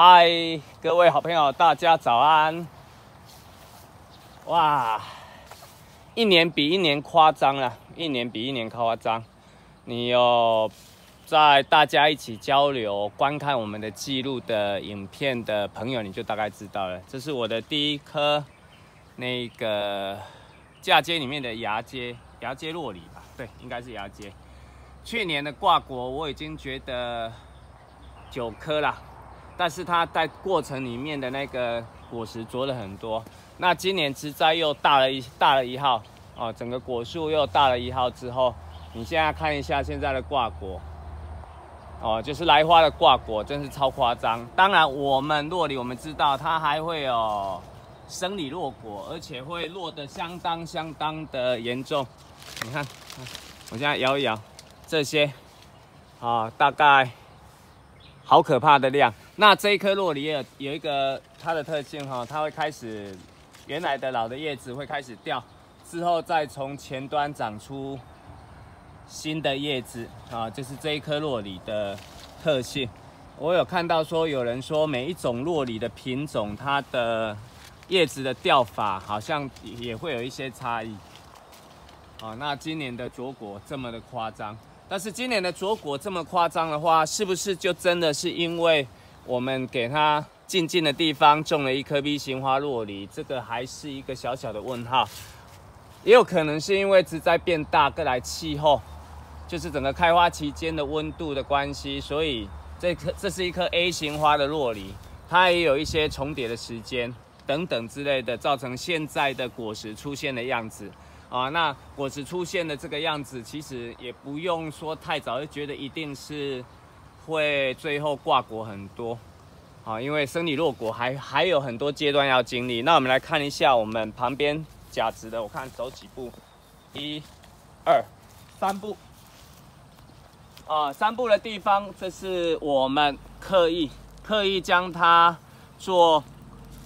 嗨，各位好朋友，大家早安！哇，一年比一年夸张了，一年比一年夸张。你有在大家一起交流、观看我们的记录的影片的朋友，你就大概知道了。这是我的第一颗那个嫁接里面的芽接，芽接洛里吧？对，应该是芽接。去年的挂果我已经觉得九颗了，但是它在过程里面的那个果实着了很多。那今年植栽又大了一大了一号哦，整个果树又大了一号之后，你现在看一下现在的挂果哦，就是来花的挂果，真是超夸张。当然，我们落里我们知道它还会有生理落果，而且会落得相当相当的严重。你看，我现在摇一摇这些啊，大概好可怕的量。那这一颗落里有有一个它的特性哈，它会开始。原来的老的叶子会开始掉，之后再从前端长出新的叶子啊，就是这一颗洛里的特性。我有看到说有人说每一种洛里的品种，它的叶子的掉法好像也会有一些差异。啊，那今年的着果这么的夸张，但是今年的着果这么夸张的话，是不是就真的是因为我们给它？静静的地方种了一棵 V 型花洛梨，这个还是一个小小的问号，也有可能是因为植栽变大，各来气候，就是整个开花期间的温度的关系，所以这棵这是一棵 A 型花的洛梨，它也有一些重叠的时间等等之类的，造成现在的果实出现的样子啊。那果实出现的这个样子，其实也不用说太早就觉得一定是会最后挂果很多。啊，因为生理落果还还有很多阶段要经历。那我们来看一下我们旁边假植的，我看走几步，一、二、三步。啊，三步的地方，这是我们刻意刻意将它做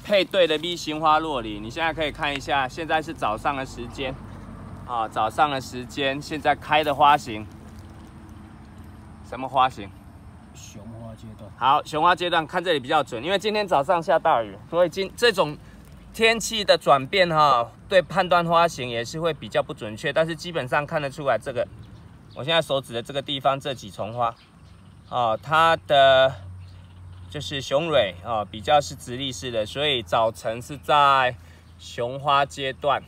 配对的 V 型花落里。你现在可以看一下，现在是早上的时间，啊，早上的时间，现在开的花型，什么花型？雄花阶段好，雄花阶段看这里比较准，因为今天早上下大雨，所以今这种天气的转变哈，对判断花型也是会比较不准确。但是基本上看得出来，这个我现在手指的这个地方这几丛花啊，它的就是雄蕊啊，比较是直立式的，所以早晨是在雄花阶段，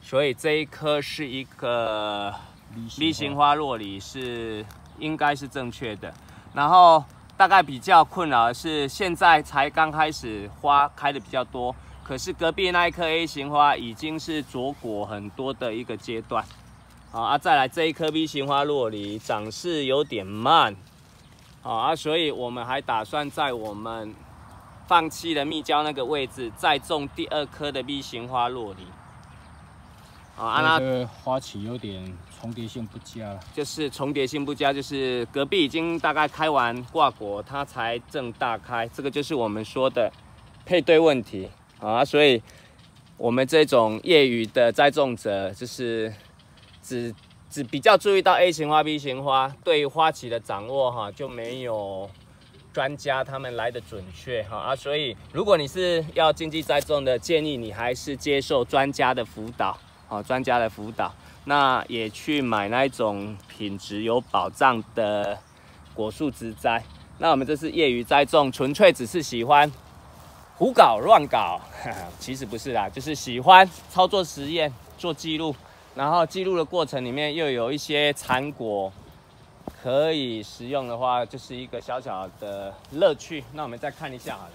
所以这一颗是一个梨形花落里是应该是正确的。然后大概比较困扰的是，现在才刚开始花开的比较多，可是隔壁那一颗 A 型花已经是着果很多的一个阶段。好啊，再来这一颗 B 型花落梨长势有点慢，好啊，所以我们还打算在我们放弃了蜜胶那个位置再种第二颗的 B 型花落梨。啊，那个花期有点。重叠性不佳，就是重叠性不佳，就是隔壁已经大概开完挂果，它才正大开，这个就是我们说的配对问题啊。所以，我们这种业余的栽种者，就是只只比较注意到 A 型花、B 型花，对于花期的掌握哈，就没有专家他们来的准确哈啊。所以，如果你是要经济栽种的，建议你还是接受专家的辅导啊，专家的辅导。那也去买那一种品质有保障的果树植栽。那我们这是业余栽种，纯粹只是喜欢胡搞乱搞，其实不是啦，就是喜欢操作实验做记录，然后记录的过程里面又有一些残果可以食用的话，就是一个小小的乐趣。那我们再看一下好了。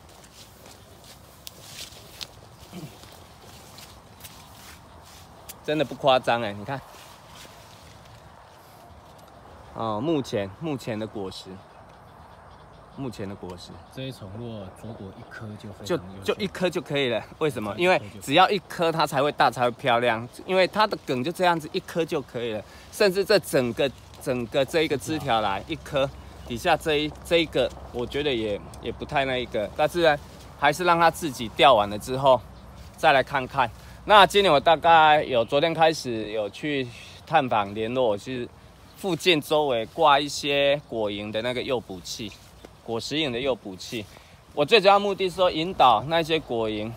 真的不夸张哎，你看，哦，目前目前的果实，目前的果实，这一丛若着果一颗就就就一颗就可以了。为什么？因为只要一颗它才会大，才会漂亮。因为它的梗就这样子，一颗就可以了。甚至这整个整个这一个枝条来一颗，底下这一这一个，我觉得也也不太那一个。但是呢，还是让它自己掉完了之后，再来看看。那今年我大概有昨天开始有去探访联络，是附近周围挂一些果蝇的那个诱捕器，果实蝇的诱捕器。我最主要目的是说引导那些果蝇，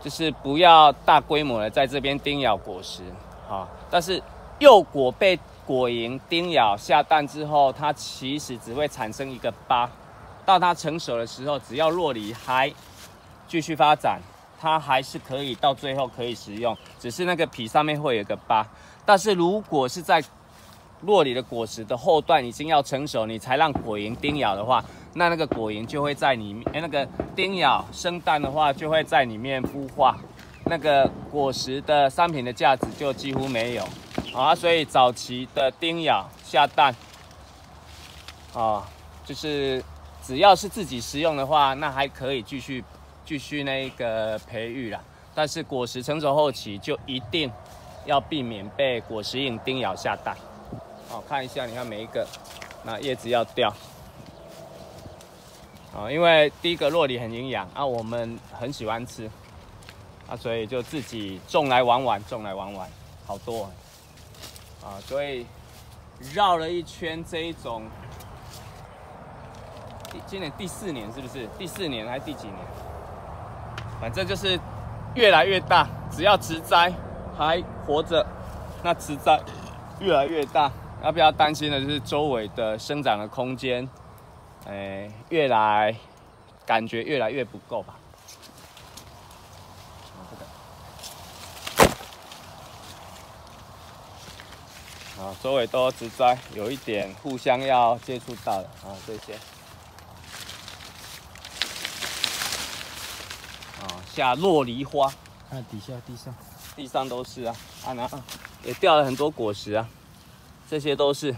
就是不要大规模的在这边叮咬果实，好，但是幼果被果蝇叮咬下蛋之后，它其实只会产生一个疤，到它成熟的时候，只要落梨还继续发展，它还是可以到最后可以食用，只是那个皮上面会有个疤，但是如果是在落里的果实的后段已经要成熟，你才让果蝇叮咬的话。那那个果蝇就会在里面，哎，那个叮咬生蛋的话，就会在里面孵化，那个果实的商品的价值就几乎没有啊。所以早期的叮咬下蛋，啊，就是只要是自己食用的话，那还可以继续继续那个培育啦。但是果实成熟后期就一定要避免被果实蝇叮咬下蛋。好，看一下，你看每一个，那叶子要掉。啊，因为第一个洛梨很营养啊，我们很喜欢吃啊，所以就自己种来玩玩，种来玩玩，好多啊，所以绕了一圈这一种，今年第四年是不是？第四年还是第几年？反正就是越来越大，只要植栽还活着，那植栽越来越大，要不要担心的就是周围的生长的空间。哎，越来感觉越来越不够吧？啊，周围都植栽，有一点互相要接触到了啊，这些。啊，下落梨花，看底下、地上，地上都是啊，啊，那也掉了很多果实啊，这些都是。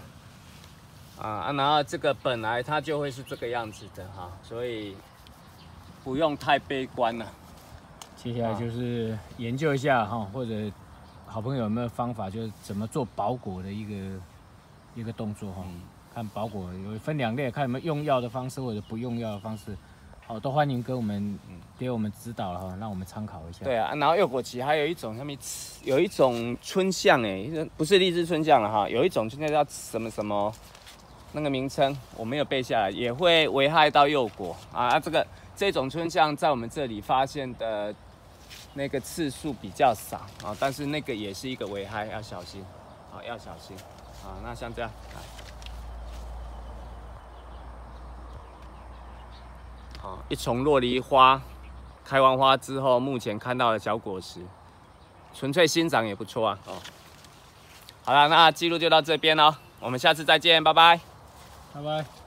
啊，然后这个本来它就会是这个样子的哈，所以不用太悲观了。接下来就是研究一下哈，或者好朋友有没有方法，就是怎么做保果的一个一个动作哈。看保果有分两类，看有没有用药的方式或者不用药的方式，好，都欢迎跟我们给我们指导了哈，让我们参考一下。对啊，然后幼果期还有一种上面有一种春象哎，不是荔枝春象了哈，有一种现在叫什么什么。那个名称我没有背下来，也会危害到幼果啊！这个这种春象在我们这里发现的那个次数比较少啊，但是那个也是一个危害，要小心啊，要小心啊！那像这样，一丛洛梨花开完花之后，目前看到的小果实，纯粹欣赏也不错啊！哦，好了，那记录就到这边了，我们下次再见，拜拜。拜拜。